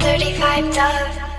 35 Dove.